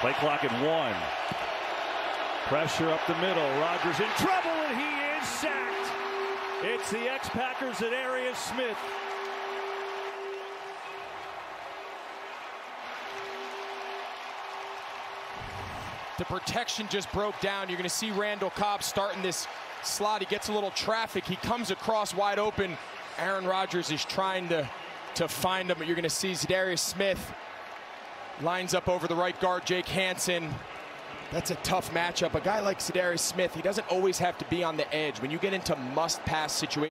Play clock at one. Pressure up the middle. Rodgers in trouble, and he is sacked. It's the ex-Packers Za'Darius Smith. The protection just broke down. You're going to see Randall Cobb starting this slot. He gets a little traffic. He comes across wide open. Aaron Rodgers is trying to, to find him, but you're going to see Za'Darius Smith lines up over the right guard, Jake Hanson. That's a tough matchup. A guy like Za'Darius Smith, he doesn't always have to be on the edge. When you get into must-pass situations,